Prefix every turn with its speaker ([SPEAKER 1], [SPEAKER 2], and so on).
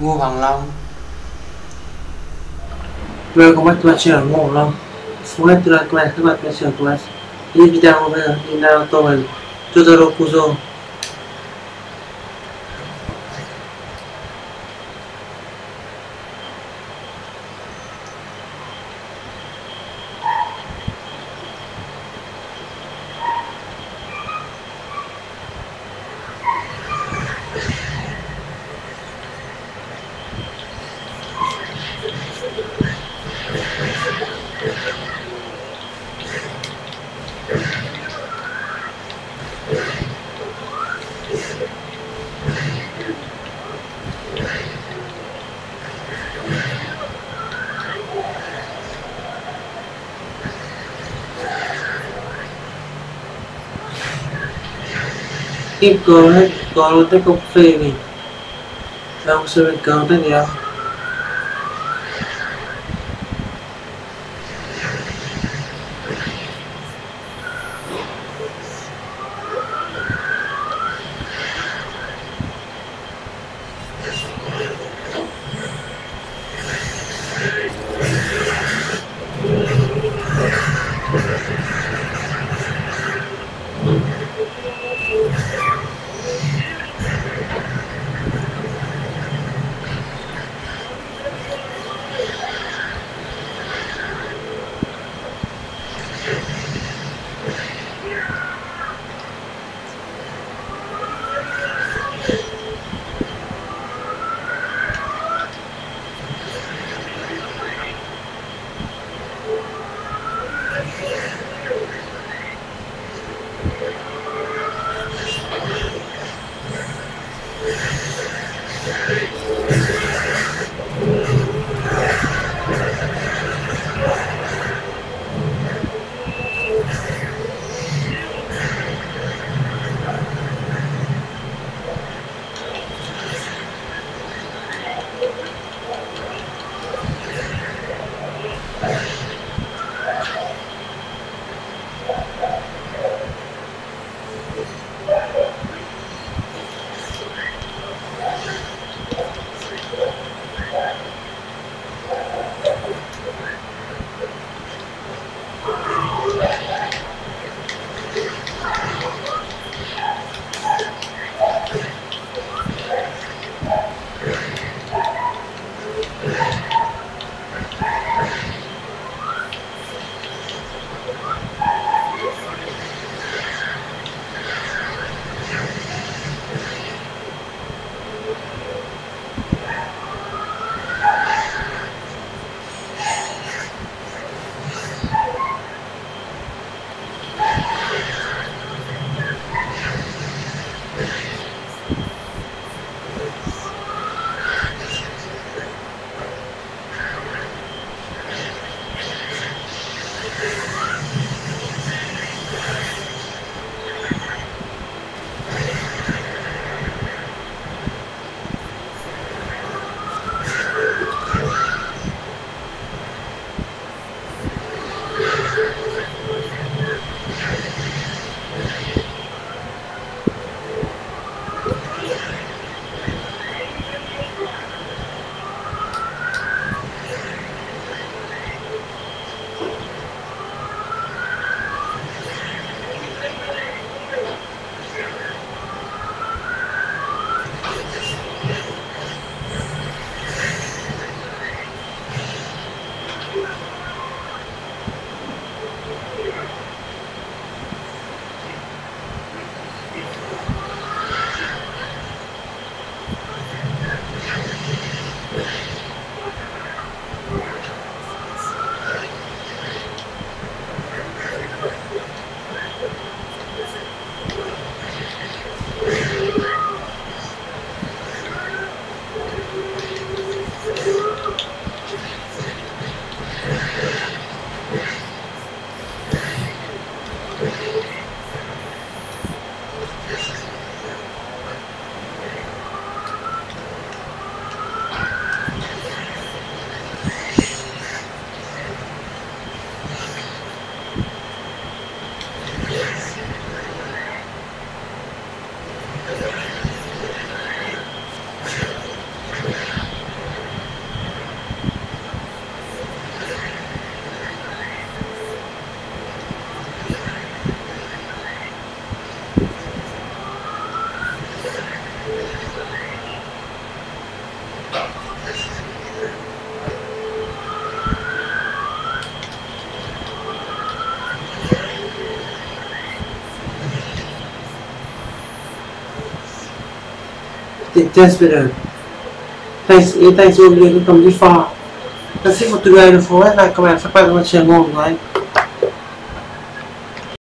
[SPEAKER 1] Ngô Hoàng Long. Welcome back to my channel, Ngô Hoàng Long. Xuống từ các bạn các bạn bên trường của bạn Đi video bây giờ đi Naruto và Totoro Kuzo. keep going, going with the confetti. That was a good golden, yeah. Yeah. there's been uh, Thanks, place, things over there, we come this far. That's it what the guy for, and I come out, somebody wants to go, right?